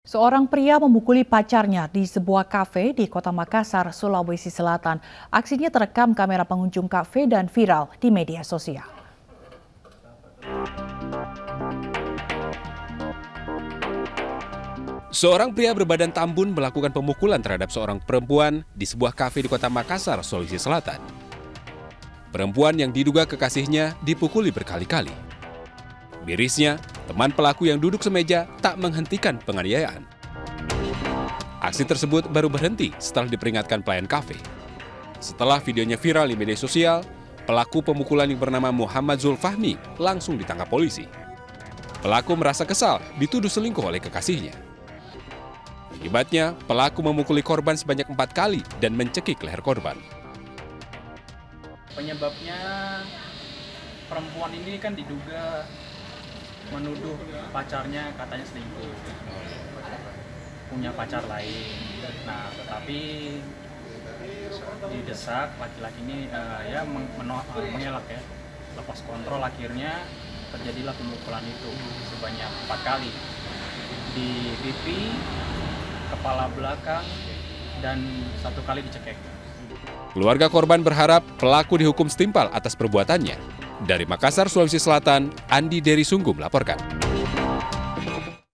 Seorang pria memukuli pacarnya di sebuah kafe di kota Makassar, Sulawesi Selatan. Aksinya terekam kamera pengunjung kafe dan viral di media sosial. Seorang pria berbadan tambun melakukan pemukulan terhadap seorang perempuan di sebuah kafe di kota Makassar, Sulawesi Selatan. Perempuan yang diduga kekasihnya dipukuli berkali-kali. Mirisnya, Teman pelaku yang duduk semeja tak menghentikan penganiayaan. Aksi tersebut baru berhenti setelah diperingatkan pelayan kafe. Setelah videonya viral di media sosial, pelaku pemukulan yang bernama Muhammad Zulfahmi langsung ditangkap polisi. Pelaku merasa kesal dituduh selingkuh oleh kekasihnya. Akibatnya, pelaku memukuli korban sebanyak empat kali dan mencekik leher korban. Penyebabnya perempuan ini kan diduga menuduh pacarnya katanya selingkuh. Punya pacar lain. Nah tetapi didesak laki-laki ini uh, ya menolak mengelak ya. Lepas kontrol akhirnya terjadilah pemukulan itu sebanyak empat kali. Di pipi kepala belakang dan satu kali dicekek. Keluarga korban berharap pelaku dihukum setimpal atas perbuatannya. Dari Makassar, Sulawesi Selatan, Andi Dery Sungguh melaporkan.